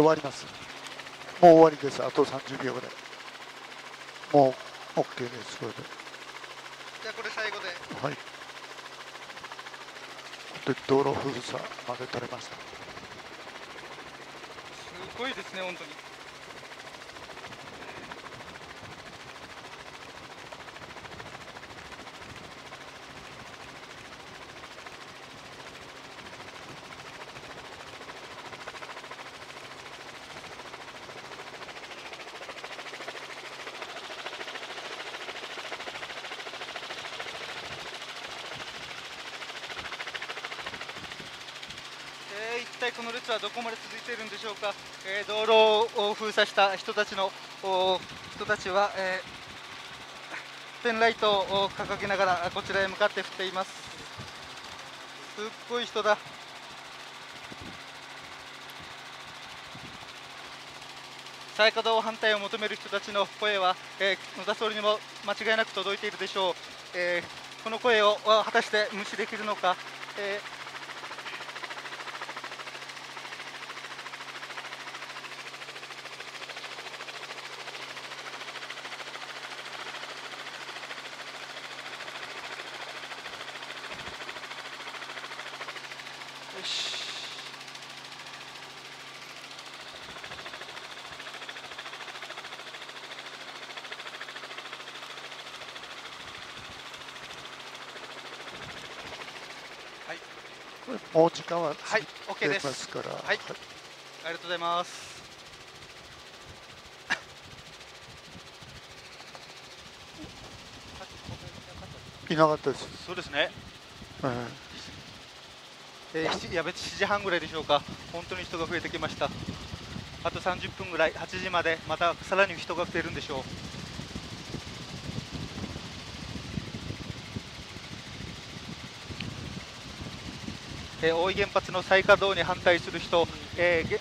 終わります。もう終わりです。あと30秒ぐらい。もう OK です。これで。じゃあこれ最後で。はい。で道路封鎖まで取れました。すごいですね本当に体この列はどこまで続いているんでしょうか、えー道路を封鎖した人たちのお人たちは、えーペンライトを掲げながらこちらへ向かって振っています。すっごい人だ。再稼働反対を求める人たちの声は、えー野田総理にも間違いなく届いているでしょう、えーこの声を果たして無視できるのか、えーよしもう時間ははい OK で出ますすから。はいありがとうございます。いなかったです、そうですね。うんえー、7, いや別に7時半ぐらいでしょうか、本当に人が増えてきました、あと30分ぐらい、8時まで。またさらに人が増えるんでしょう。えー大井原発の再稼働に反対する人、えーげ